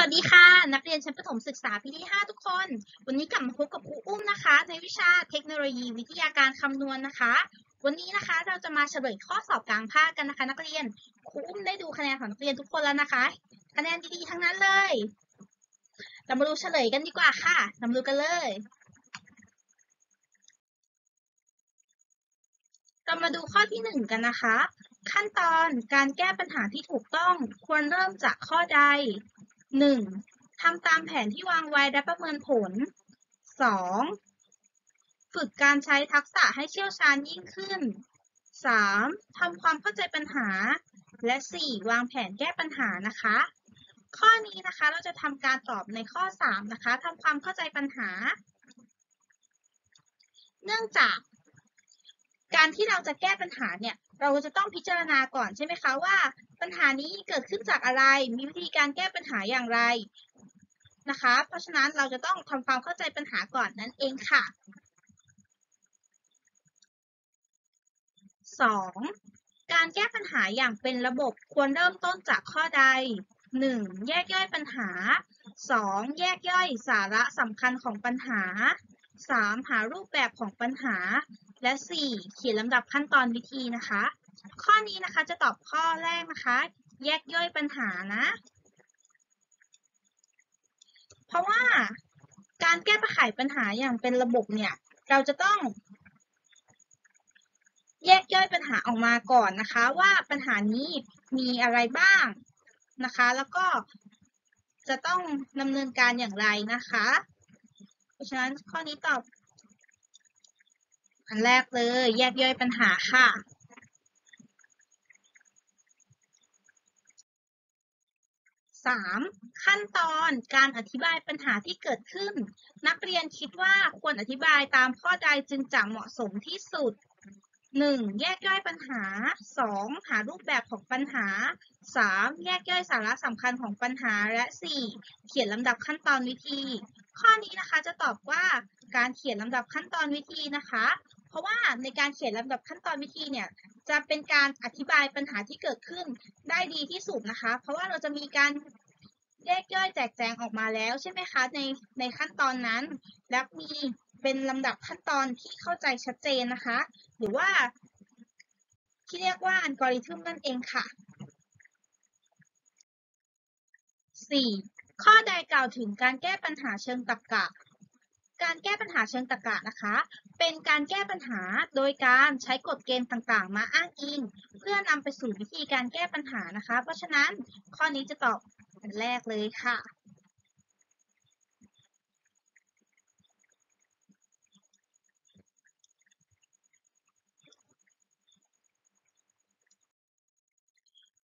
สวัสดีค่ะ นักเรียนชั้นประถมศึกษาปีที่ 5 ทุกคน วันนี้กลับมาพบกับครูอุ้มนะคะ ในวิชาเทคโนโลยีวิทยาการคำนวณนะคะ วันนี้นะคะเราจะมาเฉลยข้อสอบกลางภาคกันนะคะ นักเรียนครูอุ้มได้ดูคะแนนของนักเรียนทุกคนแล้วนะคะ คะแนนดีๆทั้งนั้นเลย เรามาดูเฉลยกันดีกว่าค่ะเรามาดูกันเลยเรามาดูข้อที่หนึ่งกันนะคะ ขั้นตอนการแก้ปัญหาที่ถูกต้องควรเริ่มจากข้อใด 1. ทำตามแผนที่วางไว้และประเมินผล 2. ฝึกการใช้ทักษะให้เชี่ยวชาญยิ่งขึ้น 3. ทำความเข้าใจปัญหา และ 4. วางแผนแก้ปัญหานะคะ ข้อนี้นะคะเราจะทำการตอบในข้อ3นะคะทำความเข้าใจปัญหา เนื่องจาก การที่เราจะแก้ปัญหาเนี่ย เราจะต้องพิจารณาก่อนใช่ไหมคะว่า ปัญหานี้เกิดขึ้นจากอะไร มีวิธีการแก้ปัญหาอย่างไรนะคะ เพราะฉะนั้นเราจะต้องทำความเข้าใจปัญหาก่อนนั่นเองค่ะ 2. การแก้ปัญหาอย่างเป็นระบบควรเริ่มต้นจากข้อใด 1. แยกย่อยปัญหา 2. แยกย่อยสาระสำคัญของปัญหา 3. หารูปแบบของปัญหา และ 4. เขียนลำดับขั้นตอนวิธีนะคะ ข้อนี้นะคะจะตอบข้อแรกนะคะ แยกย่อยปัญหานะ เพราะว่าการแก้ปัญหาปัญหาอย่างเป็นระบบเนี่ย เราจะต้อง แยกย่อยปัญหาออกมาก่อนนะคะ ว่าปัญหานี้มีอะไรบ้างนะคะ แล้วก็จะต้องดำเนินการอย่างไรนะคะ เพราะฉะนั้นข้อนี้ตอบ อันแรกเลย แยกย่อยปัญหาค่ะ 3. ขั้นตอนการอธิบายปัญหาที่เกิดขึ้น นักเรียนคิดว่าควรอธิบายตามข้อใดจึงจะเหมาะสมที่สุด 1. แยกย่อยปัญหา 2. หารูปแบบของปัญหา 3. แยกย่อยสาระสำคัญของปัญหาและ 4. เขียนลำดับขั้นตอนวิธี ข้อนี้นะคะจะตอบว่าการเขียนลำดับขั้นตอนวิธีนะคะ เพราะว่าในการเขียนลำดับขั้นตอนวิธีเนี่ยจะเป็นการอธิบายปัญหาที่เกิดขึ้นได้ดีที่สุดนะคะ เพราะว่าเราจะมีการแยกย่อยแจกแจงออกมาแล้วใช่ไหมคะในในขั้นตอนนั้น และมีเป็นลำดับขั้นตอนที่เข้าใจชัดเจนนะคะ หรือว่าที่เรียกว่าอัลกอริทึมนั่นเองค่ะ 4. ข้อใดกล่าวถึงการแก้ปัญหาเชิงตรรกะ การแก้ปัญหาเชิงตรรกะนะคะ เป็นการแก้ปัญหาโดยการใช้กฎเกณฑ์ต่างๆ มาอ้างอิง เพื่อนำไปสู่วิธีการแก้ปัญหานะคะ เพราะฉะนั้นข้อนี้จะตอบอันแรกเลยค่ะ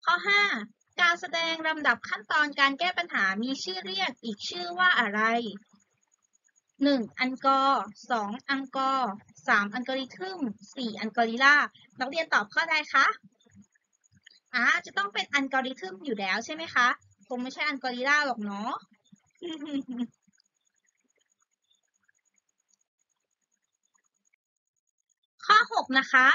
ข้อ 5 การแสดงลำดับขั้นตอนการแก้ปัญหามีชื่อเรียกอีกชื่อว่าอะไร 1. อันกอร์ 2. อังกอร์ 3. อัลกอริทึม 4. อัลกอริล่านักเรียนตอบข้อใดคะอ่าจะต้องเป็นอัลกอริทึมอยู่แล้วใช่ไหมคะคงไม่ใช่อัลกอริล่าหรอกเนาะข้อ 6 นะคะ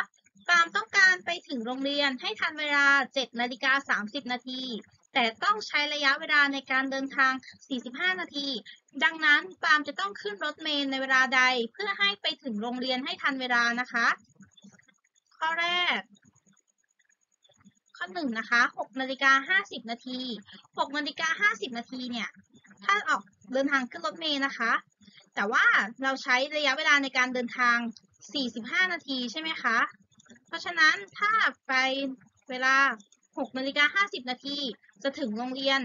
ปาล์มต้องการไปถึงโรงเรียนให้ทันเวลา 7 นาฬิกา 30 นาที แต่ต้องใช้ระยะเวลาในการเดินทาง 45 นาที ดังนั้นปาล์มจะต้องขึ้นรถเมล์ในเวลาใดเพื่อให้ไปถึงโรงเรียนให้ทันเวลานะคะ ข้อแรก ข้อหนึ่งนะคะ6นาฬิกา50 นาที6นาฬิกา50 นาทีเนี่ย ถ้าออกเดินทางขึ้นรถเมล์นะคะ แต่ว่าเราใช้ระยะเวลาในการเดินทาง 45 นาทีใช่ไหมคะ เพราะฉะนั้นถ้าไปเวลา 6นาฬิกา50 นาที จะถึงโรงเรียน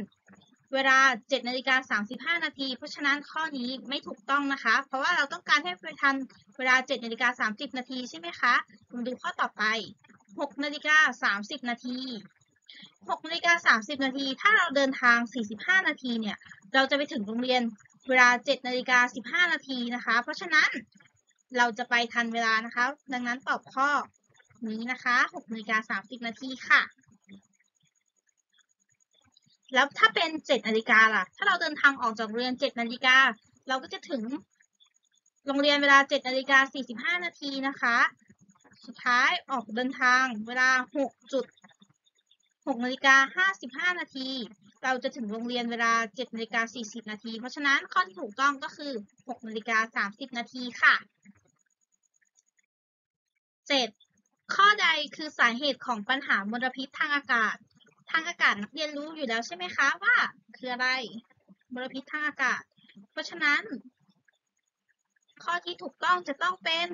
เวลา7นาฬิกา35 นาที เพราะฉะนั้นข้อนี้ไม่ถูกต้องนะคะ เพราะว่าเราต้องการให้ไปทันเวลา7นาฬิกา30 นาทีใช่ไหมคะมาดูข้อต่อไป6นาฬิกา30 นาที6นาฬิกา30 นาที ถ้าเราเดินทาง 45 นาทีเนี่ย เราจะไปถึงโรงเรียนเวลา7นาฬิกา15 นาทีนะคะ เพราะฉะนั้นเราจะไปทันเวลานะคะ ดังนั้นตอบข้อนี้นะคะ6นาฬิกา30 นาทีค่ะ แล้วถ้าเป็น7นาฬิกาล่ะ ถ้าเราเดินทางออกจากโรงเรียน7นาฬิกาเราก็จะถึงโรงเรียนเวลา7นาฬิกา45นาทีนะคะ สุดท้ายออกเดินทางเวลา6จุด6นาฬิกา55นาที เราจะถึงโรงเรียนเวลา7นาฬิกา40นาที เพราะฉะนั้นข้อที่ถูกต้องก็คือ6นาฬิกา30นาทีค่ะ 7. ข้อใดคือสาเหตุของปัญหามลพิษทางอากาศ ทางอากาศนักเรียนรู้อยู่แล้วใช่ไหมคะว่าคืออะไรมลพิษทางอากาศ เพราะฉะนั้น ข้อที่ถูกต้องจะต้องเป็น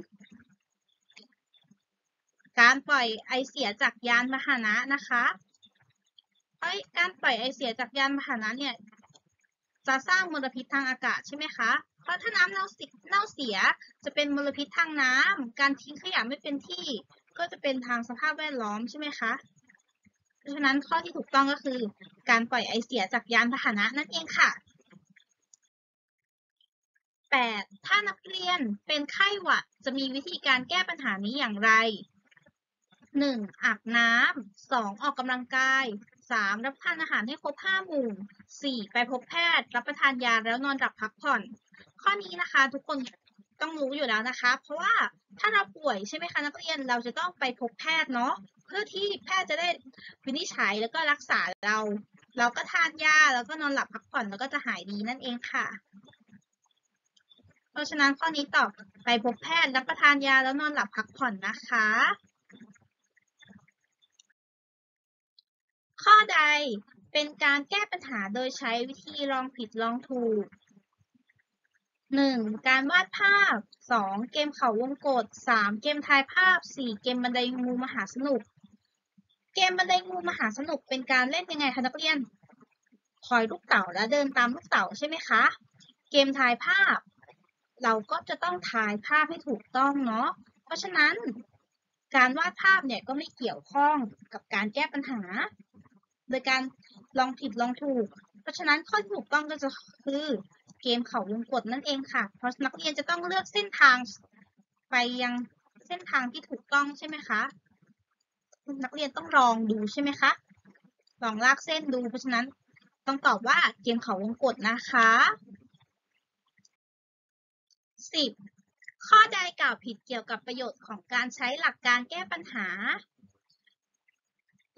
การปล่อยไอเสียจากยานพาหนะนะคะเอ้ยการปล่อยไอเสียจากยานพาหนะเนี่ยจะสร้างมลพิษทางอากาศใช่ไหมคะเพราะถ้าน้ำเน่าเสียเน่าเสียจะเป็นมลพิษทางน้ำการทิ้งขยะไม่เป็นที่ ก็จะเป็นทางสภาพแวดล้อมใช่ไหมคะ ราะฉะนั้นข้อที่ถูกต้องก็คือ การปล่อยไอเสียจากยานพาหนะนั่นเองค่ะ 8. ถ้านักเรียนเป็นไข้หวัดจะมีวิธีการแก้ปัญหานี้อย่างไร 1. อาบน้ำ 2. ออกกำลังกาย 3. รับประทานอาหารให้ครบ5หมู่ 4. ไปพบแพทย์ รับประทานยาแล้วนอนหลับพักผ่อน ข้อนี้นะคะ ทุกคนต้องรู้อยู่แล้วนะคะ เพราะว่าถ้าเราป่วยใช่ไหมคะนักเรียนเราจะต้องไปพบแพทย์เนาะ เพื่อที่แพทย์จะได้วินิจฉัยแล้วก็รักษาเรา เราก็ทานยาแล้วก็นอนหลับพักผ่อนแล้วก็จะหายดีนั่นเองค่ะ เพราะฉะนั้นข้อนี้ตอบไปพบแพทย์รับประทานยาแล้วนอนหลับพักผ่อนนะคะ ข้อใดเป็นการแก้ปัญหาโดยใช้วิธีลองผิดลองถูก 1. การวาดภาพ 2. เกมเขาวงกต 3. เกมทายภาพ 4. เกมบันไดงูมหาสนุก เกมบันไดงูมหาสนุกเป็นการเล่นยังไงคะนักเรียนคอยลูกเต๋าแล้วเดินตามลูกเต๋าใช่ไหมคะ เกมทายภาพ เราก็จะต้องทายภาพให้ถูกต้องเนาะ เพราะฉะนั้น การวาดภาพเนี่ยก็ไม่เกี่ยวข้องกับการแก้ปัญหา โดยการลองผิดลองถูก เพราะฉะนั้นข้อถูกต้องก็จะคือเกมเขาวงกตนั่นเองค่ะ เพราะนักเรียนจะต้องเลือกเส้นทางไปยังเส้นทางที่ถูกต้องใช่ไหมคะ นักเรียนต้องลองดูใช่ไหมคะ ลองลากเส้นดู เพราะฉะนั้นต้องตอบว่าเกมเขาวงกตนะคะ 10. ข้อใดกล่าวผิดเกี่ยวกับประโยชน์ของการใช้หลักการแก้ปัญหา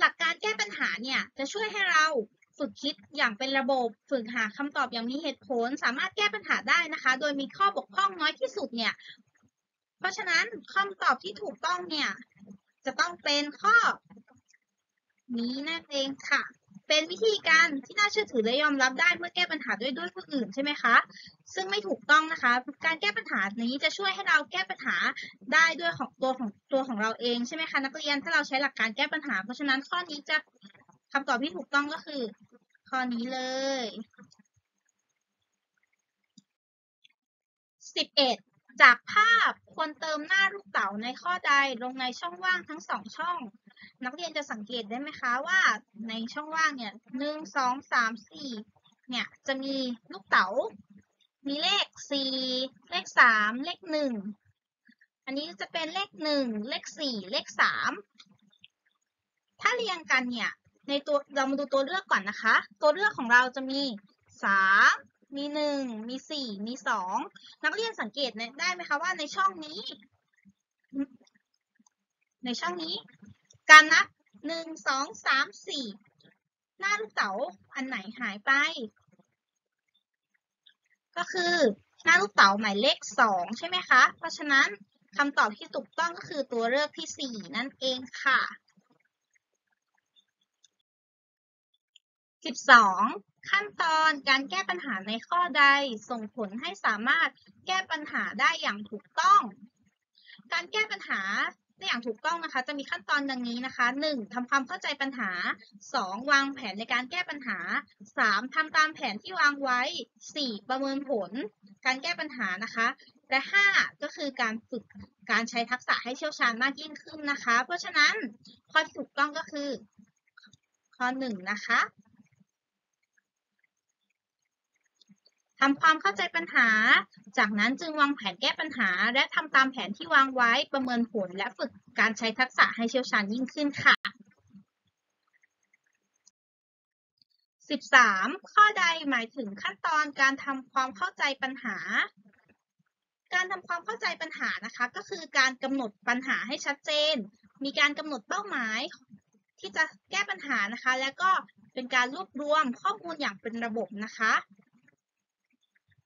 หลักการแก้ปัญหาเนี่ยจะช่วยให้เราฝึกคิดอย่างเป็นระบบ ฝึกหาคำตอบอย่างมีเหตุผล สามารถแก้ปัญหาได้นะคะ โดยมีข้อบกพร่องน้อยที่สุดเนี่ย เพราะฉะนั้นคำตอบที่ถูกต้องเนี่ย จะต้องเป็นข้อ นี้นั่นเองค่ะ เป็นวิธีการที่น่าเชื่อถือและยอมรับได้เมื่อแก้ปัญหาด้วยด้วยผู้อื่นใช่ไหมคะ ซึ่งไม่ถูกต้องนะคะ การแก้ปัญหานี้จะช่วยให้เราแก้ปัญหาได้ด้วยของตัวของตัวของเราเองใช่ไหมคะนักเรียนถ้าเราใช้หลักการแก้ปัญหา เพราะฉะนั้นข้อนี้จะคำตอบที่ถูกต้องก็คือ ข้อนี้เลย11จากภาพ ควรเติมหน้าลูกเต๋าในข้อใดลงในช่องว่างทั้งสองช่อง นักเรียนจะสังเกตได้ไหมคะว่าในช่องว่างเนี่ยหนึ่งสองสามสี่เนี่ยจะมีลูกเต๋า มีเลขสี่เลขสามเลขหนึ่งอันนี้จะเป็นเลขหนึ่งเลขสี่เลขสามถ้าเรียงกันเนี่ยในตัวเรามาดูตัวเลือกก่อนนะคะ ตัวเลือกของเราจะมีสาม มีหนึ่งมีสี่มีสองนักเรียนสังเกตได้ไหมคะว่าในช่องนี้ ในช่องนี้ การนับหนึ่งสองสามสี่หน้าลูกเต๋าอันไหนหายไป ก็คือหน้าลูกเต๋าหมายเลขสองใช่ไหมคะ เพราะฉะนั้นคำตอบที่ถูกต้องก็คือตัวเลือกที่สี่นั่นเองค่ะ 12. ขั้นตอนการแก้ปัญหาในข้อใดส่งผลให้สามารถแก้ปัญหาได้อย่างถูกต้อง การแก้ปัญหาได้อย่างถูกต้องนะคะ จะมีขั้นตอนดังนี้นะคะ 1. ทำความเข้าใจปัญหา 2. วางแผนในการแก้ปัญหา 3. ทำตามแผนที่วางไว้ 4. ประเมินผล การแก้ปัญหานะคะ และ 5. ก็คือการฝึกการใช้ทักษะให้เชี่ยวชาญมากยิ่งขึ้นนะคะ เพราะฉะนั้นข้อที่ถูกต้องก็คือ ข้อ 1 นะคะ ทำความเข้าใจปัญหา จากนั้นจึงวางแผนแก้ปัญหา และทำตามแผนที่วางไว้ประเมินผล และฝึกการใช้ทักษะให้เชี่ยวชาญยิ่งขึ้นค่ะ 13. ข้อใดหมายถึงขั้นตอนการทำความเข้าใจปัญหา การทำความเข้าใจปัญหานะคะ ก็คือการกำหนดปัญหาให้ชัดเจน มีการกำหนดเป้าหมาย ที่จะแก้ปัญหานะคะ แล้วก็เป็นการรวบรวมข้อมูลอย่างเป็นระบบนะคะ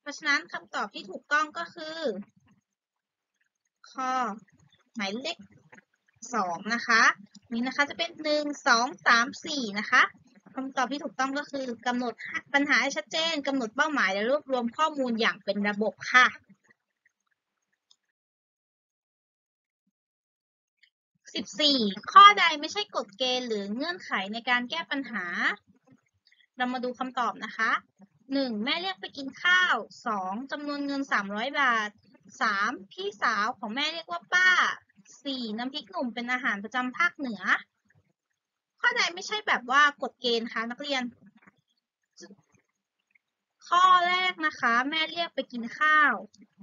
ราะฉะนั้นคำตอบที่ถูกต้องก็คือข้อหมายเลขสองนะคะนี่นะคะจะเป็นหนึ่งสองสามสี่นะคะคำตอบที่ถูกต้องก็คือกำหนดปัญหาให้ชัดเจนกำหนดเป้าหมายและรวบรวมข้อมูลอย่างเป็นระบบค่ะสิบสี่ข้อใดไม่ใช่กฎเกณฑ์หรือเงื่อนไขในการแก้ปัญหา เรามาดูคำตอบนะคะ หนึ่งแม่เรียกไปกินข้าวสองจำนวนเงินสามร้อยบาทสามพี่สาวของแม่เรียกว่าป้าสี่น้ำพริกหนุ่มเป็นอาหารประจำภาคเหนือ ข้อใดไม่ใช่แบบว่ากฎเกณฑ์คะนักเรียน ข้อแรกนะคะ แม่เรียกไปกินข้าว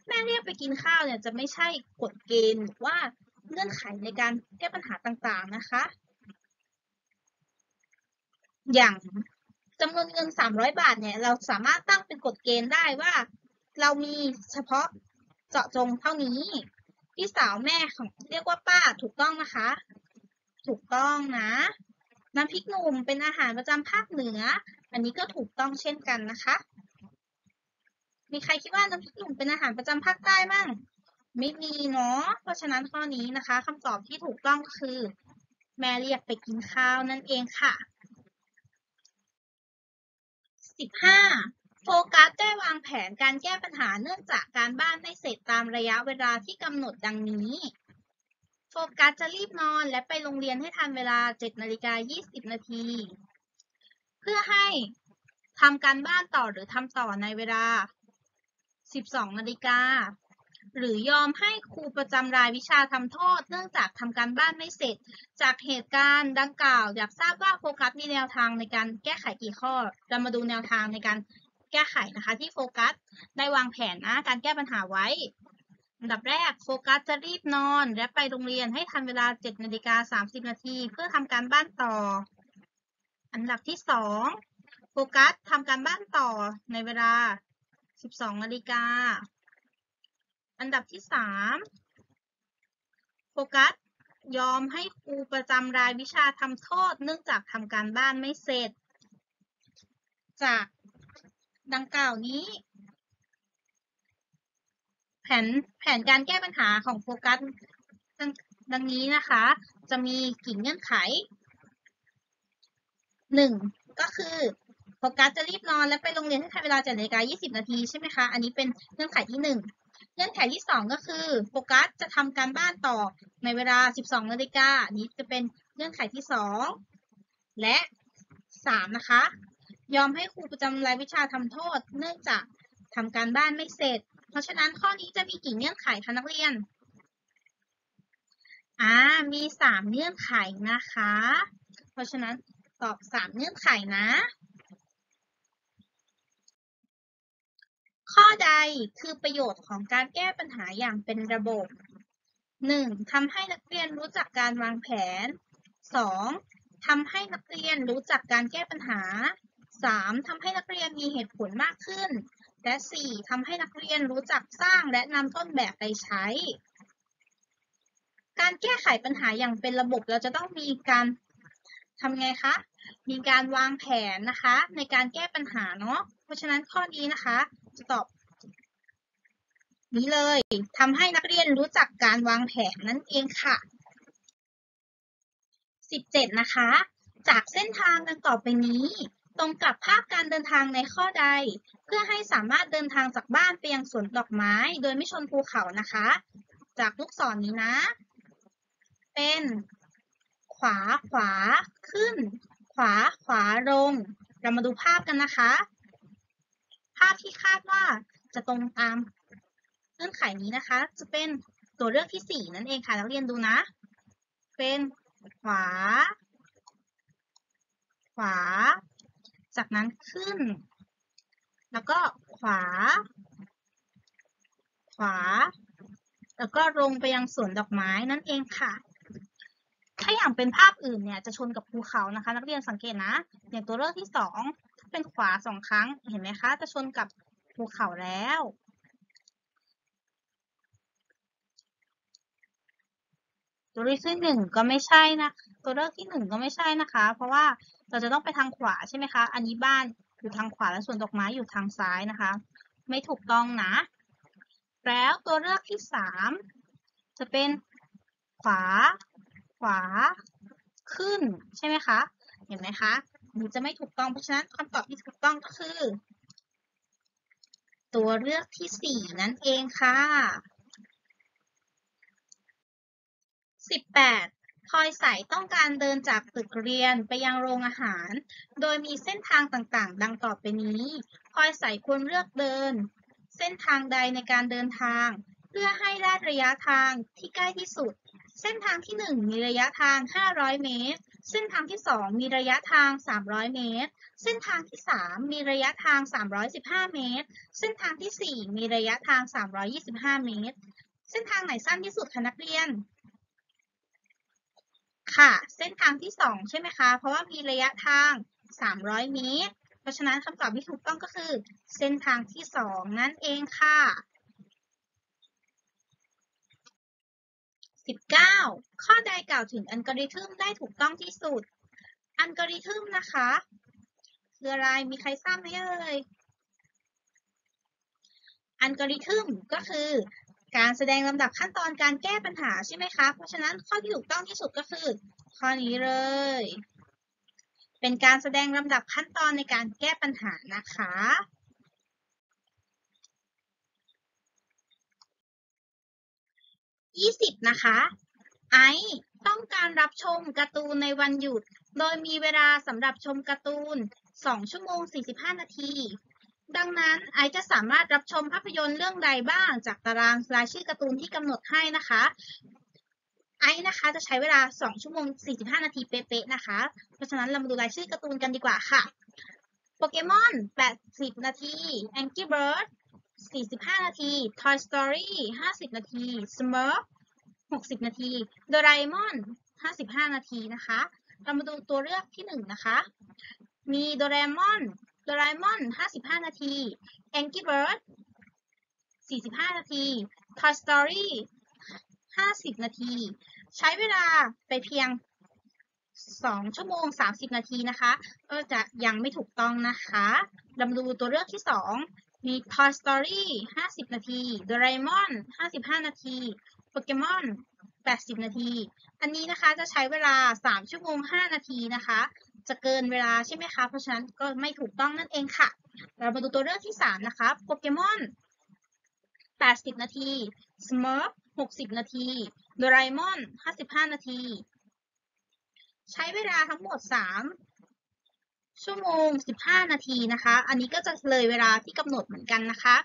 แม่เรียกไปกินข้าวเนี่ยจะไม่ใช่กฎเกณฑ์หรือว่าเงื่อนไขในการแก้ปัญหาต่างๆนะคะ อย่าง จำนวนเงิน 300 บาทเนี่ย เราสามารถตั้งเป็นกฎเกณฑ์ได้ว่า เรามีเฉพาะเจาะจงเท่านี้ พี่สาวแม่ของเรียกว่าป้าถูกต้องนะคะ ถูกต้องนะน้ำพริกหนุ่มเป็นอาหารประจำภาคเหนือ อันนี้ก็ถูกต้องเช่นกันนะคะ มีใครคิดว่าน้ำพริกหนุ่มเป็นอาหารประจำภาคใต้มั่งไม่มีเนาะ เพราะฉะนั้นข้อนี้นะคะคำตอบที่ถูกต้องก็คือ แม่เรียกไปกินข้าวนั่นเองค่ะ 15. โฟกัสได้วางแผนการแก้ปัญหาเนื่องจากการบ้านไม่เสร็จตามระยะเวลาที่กำหนดดังนี้ โฟกัสจะรีบนอนและไปโรงเรียนให้ทันเวลา 7นาฬิกา20 นาที เพื่อให้ทำการบ้านต่อหรือทำต่อในเวลา 12นาฬิกา หรือยอมให้ครูประจำรายวิชาทำโทษ เนื่องจากทำการบ้านไม่เสร็จ จากเหตุการณ์ดังกล่าวอยากทราบว่าโฟกัสมีแนวทางในการแก้ไขกี่ข้อ เรามาดูแนวทางในการแก้ไขนะคะที่โฟกัสได้วางแผนนะการแก้ปัญหาไว้อันดับแรกโฟกัสจะรีบนอน และไปโรงเรียนให้ทันเวลา7นาฬิกา30นาทีเพื่อทำการบ้านต่อ อันดับที่ 2 โฟกัสทำการบ้านต่อในเวลา 12นาฬิกา อันดับที่3โฟกัสยอมให้ครูประจำรายวิชาทำโทษ เนื่องจากทำการบ้านไม่เสร็จ จากดังกล่าวนี้ แผนแผนการแก้ปัญหาของโฟกัสดังดังนี้นะคะ จะมีกี่เงื่อนไขหนึ่งก็คือโฟกัสจะรีบนอนและไปโรงเรียนให้ทันเวลา7นาฬิกา20 นาทีใช่ไหมคะ อันนี้เป็นเงื่อนไขที่หนึ่ง เงื่อนไขที่สองก็คือโฟกัสจะทำการบ้านต่อในเวลา 12นาฬิกานี้จะเป็นเงื่อนไขที่สองและสามนะคะ ยอมให้ครูประจำรายวิชาทำโทษ เนื่องจากทำการบ้านไม่เสร็จ เพราะฉะนั้นข้อนี้จะมีกี่เงื่อนไขคะนักเรียนอ่ามีสามเงื่อนไขนะคะ เพราะฉะนั้นตอบสามเงื่อนไขนะ ข้อใดคือประโยชน์ของการแก้ปัญหาอย่างเป็นระบบ 1. ทำให้นักเรียนรู้จักการวางแผน 2. ทำให้นักเรียนรู้จักการแก้ปัญหา 3. ทำให้นักเรียนมีเหตุผลมากขึ้น และ 4. ทำให้นักเรียนรู้จักสร้างและนำต้นแบบไปใช้ การแก้ไขปัญหาอย่างเป็นระบบเราจะต้องมีการทำไงคะ มีการวางแผนนะคะ ในการแก้ปัญหาเนาะ เพราะฉะนั้นข้อนี้นะคะ ตอบนี้เลยทำให้นักเรียนรู้จักการวางแผนนั่นเองค่ะ 17 นะคะ จากเส้นทางดังต่อไปนี้ ตรงกับภาพการเดินทางในข้อใด เพื่อให้สามารถเดินทางจากบ้านไปยังสวนดอกไม้ โดยไม่ชนภูเขานะคะ จากลูกศรนนี้นะ เป็นขวาขวาขึ้น ขวาขวาลง เรามาดูภาพกันนะคะาพที่คาดว่าจะตรงตามเงื่อนไขนี้นะคะ จะเป็นตัวเลือกที่ 4 นั่นเองค่ะนักเรียนดูนะ เป็นขวา ขวา จากนั้นขึ้น แล้วก็ขวา ขวา แล้วก็ลงไปยังสวนดอกไม้นั่นเองค่ะ ถ้าอย่างเป็นภาพอื่นเนี่ยจะชนกับภูเขานะคะ นักเรียนสังเกตนะอย่างตัวเลือกที่สอง เป็นขวาสองครั้งเห็นไหมคะ จะชนกับภูเขาแล้ว ตัวเลือกที่หนึ่งก็ไม่ใช่นะ ตัวเลือกที่หนึ่งก็ไม่ใช่นะคะ เพราะว่าเราจะต้องไปทางขวาใช่ไหมคะ อันนี้บ้านอยู่ทางขวาและส่วนดอกไม้อยู่ทางซ้ายนะคะ ไม่ถูกต้องนะ แล้วตัวเลือกที่สามจะเป็นขวา ขวา ขึ้นใช่ไหมคะ เห็นไหมคะ มันจะไม่ถูกต้องเพราะฉะนั้นคำตอบที่ถูกต้องก็คือ ตัวเลือกที่สี่นั่นเองค่ะสิบแปดพลอยใสต้องการเดินจากตึกเรียนไปยังโรงอาหาร โดยมีเส้นทางต่างๆ ดังต่อไปนี้พลอยใสควรเลือกเดิน เส้นทางใดในการเดินทาง เพื่อให้ได้ระยะทางที่ใกล้ที่สุด เส้นทางที่ 1 มีระยะทาง 500 เมตร เส้นทางที่ 2 มีระยะทาง 300 เมตร เส้นทางที่ 3 มีระยะทาง 315 เมตร เส้นทางที่ 4 มีระยะทาง 325 เมตร เส้นทางไหนสั้นที่สุดคะนักเรียน ค่ะ เส้นทางที่ 2 ใช่ไหมคะ เพราะว่ามีระยะทาง 300 เมตร เพราะฉะนั้นคำตอบที่ถูกต้องก็คือ เส้นทางที่ 2 นั่นเองค่ะ 19ข้อใดกล่าวถึงอัลกอริทึมได้ถูกต้องที่สุด อัลกอริทึมนะคะ คืออะไร มีใครทราบไหมเอ่ย อัลกอริทึมก็คือการแสดงลำดับขั้นตอนการแก้ปัญหาใช่ไหมคะ เพราะฉะนั้นข้อที่ถูกต้องที่สุดก็คือข้อนี้เลย เป็นการแสดงลำดับขั้นตอนในการแก้ปัญหานะคะ 20 นะคะ ไอซ์ต้องการรับชมการ์ตูนในวันหยุด โดยมีเวลาสำหรับชมการ์ตูน 2 ชั่วโมง 45 นาที ดังนั้นไอซ์จะสามารถรับชมภาพยนตร์เรื่องใดบ้าง จากตารางรายชื่อการ์ตูนที่กำหนดให้นะคะ ไอซ์นะคะจะใช้เวลา 2 ชั่วโมง 45 นาทีเป๊ะๆนะคะ เพราะฉะนั้นเรามาดูรายชื่อการ์ตูนกันดีกว่าค่ะ โปเกมอน 80 นาที Angry Bird 45 นาที Toy Story 50 นาที Smurf 60 นาทีโดราเอมอน55 นาทีนะคะ เรามาดูตัวเลือกที่ 1 นะคะ มีโดราเอมอนโดราเอมอน 55 นาที Angry Bird 45 นาที Toy Story 50 นาที ใช้เวลาไปเพียง 2 ชั่วโมง 30 นาทีนะคะ ก็จะยังไม่ถูกต้องนะคะเรามาดูตัวเลือกที่ 2 มี Toy Story 50 นาที Doraemon 55 นาทีโปเกมอน80 นาที อันนี้นะคะจะใช้เวลา 3 ชั่วโมง 5 นาทีนะคะ จะเกินเวลาใช่ไหมคะ เพราะฉะนั้นก็ไม่ถูกต้องนั่นเองค่ะ เรามาดูตัวเลือกที่ 3 นะคะโปเกมอน80 นาที Smurf 60 นาทีโดราเอมอน55 นาที ใช้เวลาทั้งหมด 3 ชั่วโมง 15 นาทีนะคะ อันนี้ก็จะเลยเวลาที่กำหนดเหมือนกันนะคะ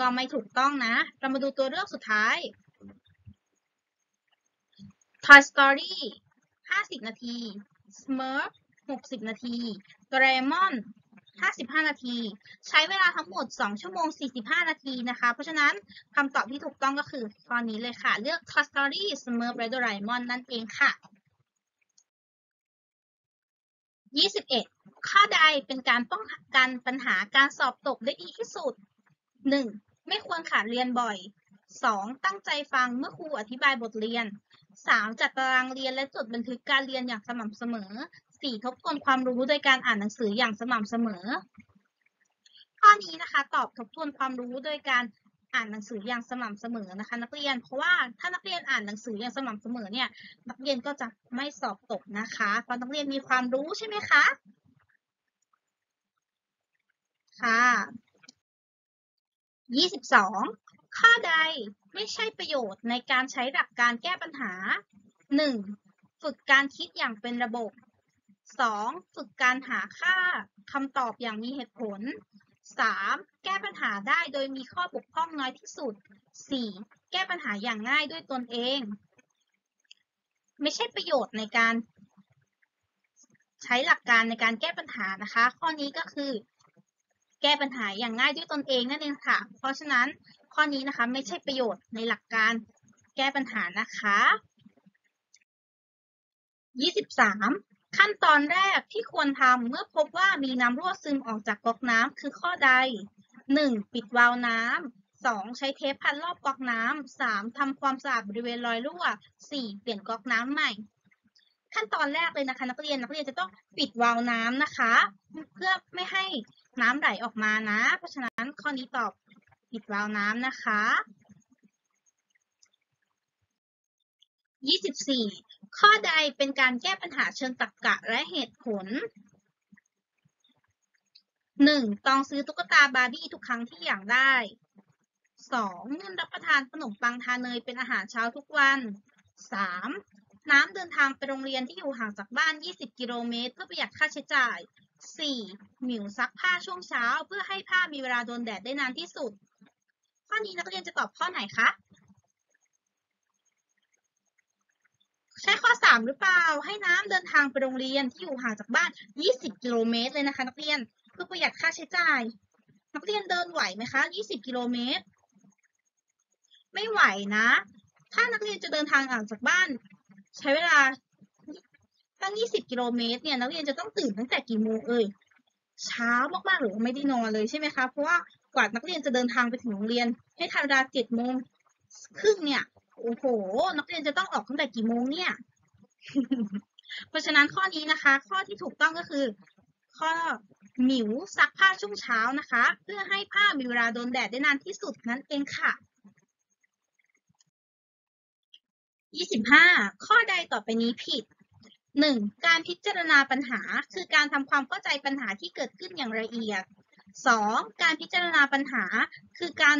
ก็ไม่ถูกต้องนะ เรามาดูตัวเลือกสุดท้าย Toy Story 50 นาที Smurf 60 นาที Doraemon 55 นาที ใช้เวลาทั้งหมด 2 ชั่วโมง 45 นาทีนะคะ เพราะฉะนั้นคำตอบที่ถูกต้องก็คือข้อนี้เลยค่ะ เลือก Toy Story Smurf และ Doraemon นั่นเองค่ะ 21 ข้อใดเป็นการป้องกันปัญหาการสอบตกได้ดีที่สุด 1. ไม่ควรขาดเรียนบ่อย 2. ตั้งใจฟังเมื่อครูอธิบายบทเรียน 3. จัดตารางเรียนและจดบันทึกการเรียนอย่างสม่ำเสมอ 4. ทบทวนความรู้โดยการอ่านหนังสืออย่างสม่ำเสมอ ข้อนี้นะคะ ตอบทบทวนความรู้โดยการ อ่านหนังสืออย่างสม่ำเสมอนะคะ นักเรียนเพราะว่าถ้านักเรียนอ่านหนังสืออย่างสม่ำเสมอเนี่ยนักเรียนก็จะไม่สอบตกนะคะเพราะนักเรียนมีความรู้ใช่ไหมคะค่ะ22ข้อใดไม่ใช่ประโยชน์ในการใช้หลักการแก้ปัญหา 1. ฝึกการคิดอย่างเป็นระบบ 2. ฝึกการหาค่าคำตอบอย่างมีเหตุผล 3. แก้ปัญหาได้โดยมีข้อบกพร่องน้อยที่สุด 4. แก้ปัญหาอย่างง่ายด้วยตนเอง ไม่ใช่ประโยชน์ในการ ใช้หลักการในการแก้ปัญหานะคะ ข้อนี้ก็คือ แก้ปัญหาอย่างง่ายด้วยตนเองนั่นเองค่ะ เพราะฉะนั้นข้อนี้นะคะไม่ใช่ประโยชน์ในหลักการแก้ปัญหานะคะ 23. ขั้นตอนแรกที่ควรทำเมื่อพบว่ามีน้ำรั่วซึมออกจากก๊อกน้ำคือข้อใด 1. ปิดวาล์วน้ำ 2. ใช้เทปพันรอบก๊อกน้ำ 3. ทำความสะอาดบริเวณรอยรั่ว 4. เปลี่ยนก๊อกน้ำใหม่ ขั้นตอนแรกเลยนะคะ นักเรียนนักเรียนจะต้องปิดวาล์วน้ำนะคะ เพื่อไม่ให้น้ำไหลออกมานะ เพราะฉะนั้นข้อนี้ตอบปิดวาล์วน้ำนะคะ 24 ข้อใดเป็นการแก้ปัญหาเชิงตรรกะและเหตุผล 1. ตองซื้อตุ๊กตาบาร์บี้ทุกครั้งที่อยากได้ 2. นุ่นรับประทานขนมปังทาเนยเป็นอาหารเช้าทุกวัน 3. น้ำเดินทางไปโรงเรียนที่อยู่ห่างจากบ้าน 20 กิโลเมตร เพื่อประหยัดค่าใช้จ่าย 4. หมิวซักผ้าช่วงเช้า เพื่อให้ผ้ามีเวลาโดนแดดได้นานที่สุด ข้อนี้นักเรียนจะตอบข้อไหนคะ ใช่ข้อ 3 หรือเปล่า ให้น้ำเดินทางไปโรงเรียนที่อยู่ห่างจากบ้าน 20 กิโลเมตรเลยนะคะ นักเรียน เพื่อประหยัดค่าใช้จ่าย นักเรียนเดินไหวไหมคะ 20 กิโลเมตร ไม่ไหวนะ ถ้านักเรียนจะเดินทางออกจากบ้าน ใช้เวลาตั้ง 20 กิโลเมตร เนี่ย นักเรียนจะต้องตื่นตั้งแต่กี่โมงเอ่ย เช้ามากๆหรือไม่ได้นอนเลยใช่ไหมคะ เพราะว่ากว่านักเรียนจะเดินทางไปถึงโรงเรียน ให้ทันเวลา7โมงครึ่งเนี่ย โอ้โห นักเรียนจะต้องออกตั้งแต่กี่โมงเนี่ย เพราะฉะนั้นข้อนี้นะคะ ข้อที่ถูกต้องก็คือ ข้อหมิวซักผ้าช่วงเช้านะคะ เพื่อให้ผ้ามีเวลาโดนแดดได้นานที่สุดนั่นเองค่ะ 25 ข้อใดต่อไปนี้ผิด 1. การพิจารณาปัญหาคือการทำความเข้าใจปัญหาที่เกิดขึ้นอย่างละเอียด 2. การพิจารณาปัญหาคือการ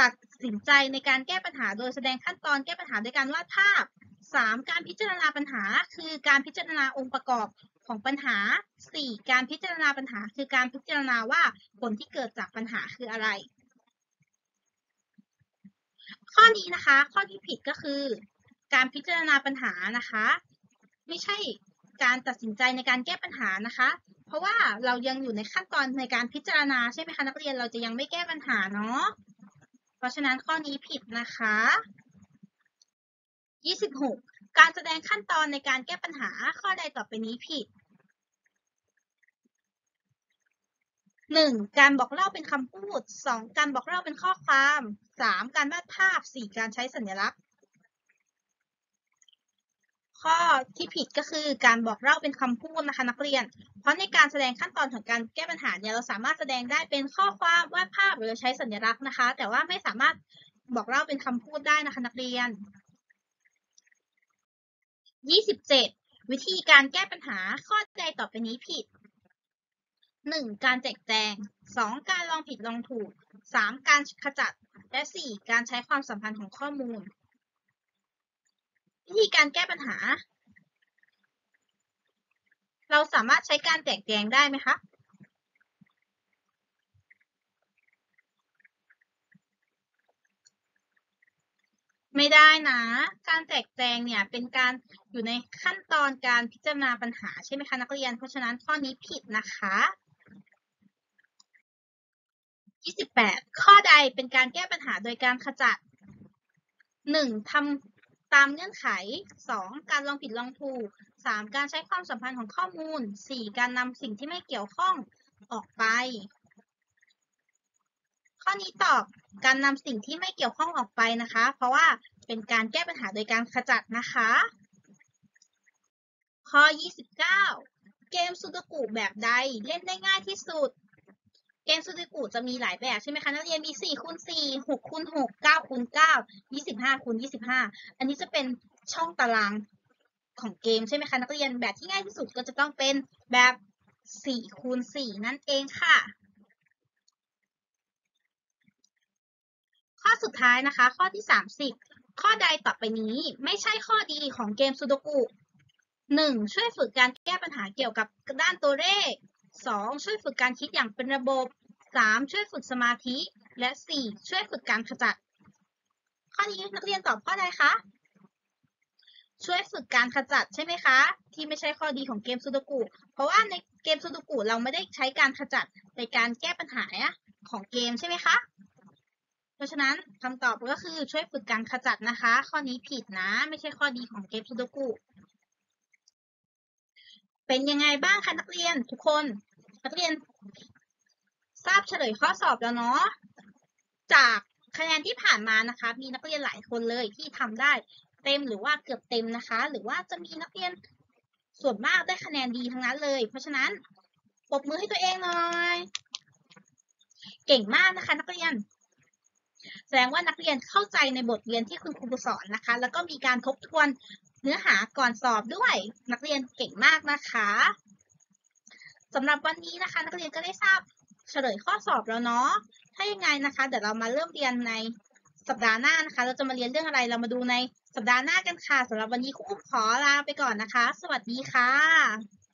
ตัดสินใจในการแก้ปัญหาโดยแสดงขั้นตอนแก้ปัญหาด้วยการวาดภาพ 3. การพิจารณาปัญหา คือการพิจารณาองค์ประกอบของปัญหา 4. การพิจารณาปัญหา คือการพิจารณาว่าผลที่เกิดจากปัญหาคืออะไร ข้อนี้นะคะ ข้อที่ผิดก็คือ การพิจารณาปัญหานะคะ ไม่ใช่การตัดสินใจในการแก้ปัญหานะคะ เพราะว่าเรายังอยู่ในขั้นตอนในการพิจารณาใช่ไหมคะนักเรียนเราจะยังไม่แก้ปัญหาเนาะ ราะฉะนั้นข้อนี้ผิดนะคะ 26. การแสดงขั้นตอนในการแก้ปัญหาข้อใดต่อไปนี้ผิด 1. การบอกเล่าเป็นคำพูด 2. การบอกเล่าเป็นข้อความ 3. การวาดภาพ 4. การใช้สัญลักษณ์ ข้อที่ผิดก็คือการบอกเล่าเป็นคำพูดนะคะนักเรียน เพราะในการแสดงขั้นตอนของการแก้ปัญหาเนี่ยเราสามารถแสดงได้เป็นข้อความวาดภาพหรือใช้สัญลักษณ์นะคะ แต่ว่าไม่สามารถบอกเล่าเป็นคำพูดได้นะคะนักเรียน 27. วิธีการแก้ปัญหาข้อใดต่อไปนี้ผิด 1. การแจกแจง 2. การลองผิดลองถูก 3. การขจัด และ 4. การใช้ความสัมพันธ์ของข้อมูล วิธีการแก้ปัญหา เราสามารถใช้การแจกแจงได้ไหมคะไม่ได้นะ การแจกแจงเนี่ยเป็นการอยู่ในขั้นตอนการพิจารณาปัญหาใช่ไหมคะนักเรียน เพราะฉะนั้นข้อนี้ผิดนะคะ 28 ข้อใดเป็นการแก้ปัญหาโดยการขจัด 1. ทำ ตามเงื่อนไข 2. การลองผิดลองถูก 3. การใช้ความสัมพันธ์ของข้อมูล 4. การนำสิ่งที่ไม่เกี่ยวข้องออกไป ข้อนี้ตอบการนำสิ่งที่ไม่เกี่ยวข้องออกไปนะคะ เพราะว่าเป็นการแก้ปัญหาโดยการขจัดนะคะ ข้อ 29 เกมซูดกุแบบใดเล่นได้ง่ายที่สุด เกมซูด o กุจะมีหลายแบบใช่ไหมคะนักเรียนมี4คูณ4 6คูณ6 9คูณ9 25คูณ25 อันนี้จะเป็นช่องตารางของเกมใช่ไหมคะนักเรียนแบบที่ง่ายที่สุดก็จะต้องเป็นแบบ4คูณ4นั่นเองค่ะ ข้อสุดท้ายนะคะ ข้อที่ 30 ข้อใดต่อไปนี้ไม่ใช่ข้อดีของเกมซูโดกุ 1. ช่วยฝึกการแก้ปัญหาเกี่ยวกับด้านตัวเลข 2. ช่วยฝึกการคิดอย่างเป็นระบบ 3. ช่วยฝึกสมาธิ และ 4. ช่วยฝึกการขจัด ข้อนี้นักเรียนตอบข้อใดคะ ช่วยฝึกการขจัดใช่ไหมคะ ที่ไม่ใช่ข้อดีของเกมซูโดกุ เพราะว่าในเกมซูโดกุเราไม่ได้ใช้การขจัดในการแก้ปัญหาของเกมใช่ไหมคะ เพราะฉะนั้นคำตอบก็คือช่วยฝึกการขจัดนะคะ ข้อนี้ผิดนะ ไม่ใช่ข้อดีของเกมซูโดกุ เป็นยังไงบ้างคะนักเรียนทุกคน นักเรียน ทราบเฉลยข้อสอบแล้วเนาะจากคะแนนที่ผ่านมานะคะ มีนักเรียนหลายคนเลยที่ทำได้เต็มหรือว่าเกือบเต็มนะคะ หรือว่าจะมีนักเรียนส่วนมากได้คะแนนดีทั้งนั้นเลย เพราะฉะนั้นปรบมือให้ตัวเองหน่อย เก่งมากนะคะ นักเรียน แสดงว่านักเรียนเข้าใจในบทเรียนที่คุณครูสอนนะคะ แล้วก็มีการทบทวน เนื้อหาก่อนสอบด้วย นักเรียนเก่งมากนะคะสำหรับวันนี้นะคะ นักเรียนก็ได้ทราบเฉลยข้อสอบแล้วเนาะถ้ายังไงนะคะ เดี๋ยวเรามาเริ่มเรียนในสัปดาห์หน้านะคะ เราจะมาเรียนเรื่องอะไรเรามาดูในสัปดาห์หน้ากันค่ะสำหรับวันนี้ครูอุ้มขอลาไปก่อนนะคะ สวัสดีค่ะ